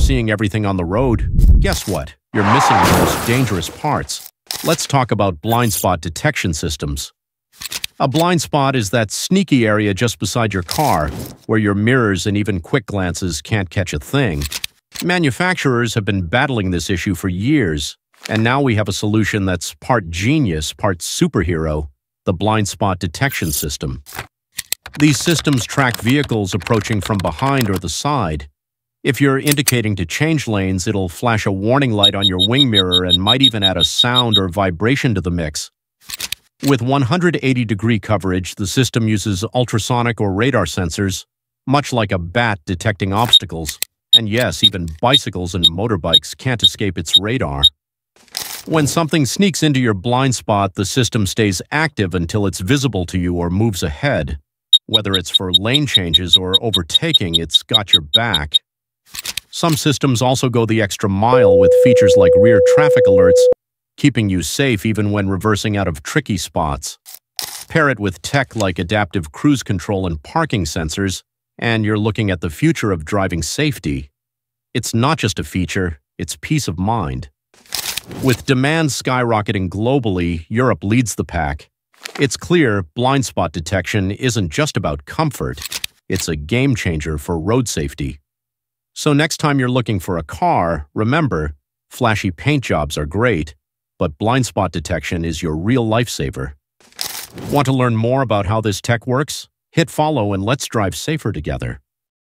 seeing everything on the road, guess what? You're missing the most dangerous parts. Let's talk about blind spot detection systems. A blind spot is that sneaky area just beside your car, where your mirrors and even quick glances can't catch a thing. Manufacturers have been battling this issue for years, and now we have a solution that's part genius, part superhero, the blind spot detection system. These systems track vehicles approaching from behind or the side. If you're indicating to change lanes, it'll flash a warning light on your wing mirror and might even add a sound or vibration to the mix. With 180 degree coverage, the system uses ultrasonic or radar sensors, much like a bat detecting obstacles. And yes, even bicycles and motorbikes can't escape its radar. When something sneaks into your blind spot, the system stays active until it's visible to you or moves ahead. Whether it's for lane changes or overtaking, it's got your back. Some systems also go the extra mile with features like rear traffic alerts keeping you safe even when reversing out of tricky spots. Pair it with tech like adaptive cruise control and parking sensors, and you're looking at the future of driving safety. It's not just a feature, it's peace of mind. With demand skyrocketing globally, Europe leads the pack. It's clear blind spot detection isn't just about comfort, it's a game changer for road safety. So next time you're looking for a car, remember, flashy paint jobs are great, but blind spot detection is your real lifesaver. Want to learn more about how this tech works? Hit follow and let's drive safer together.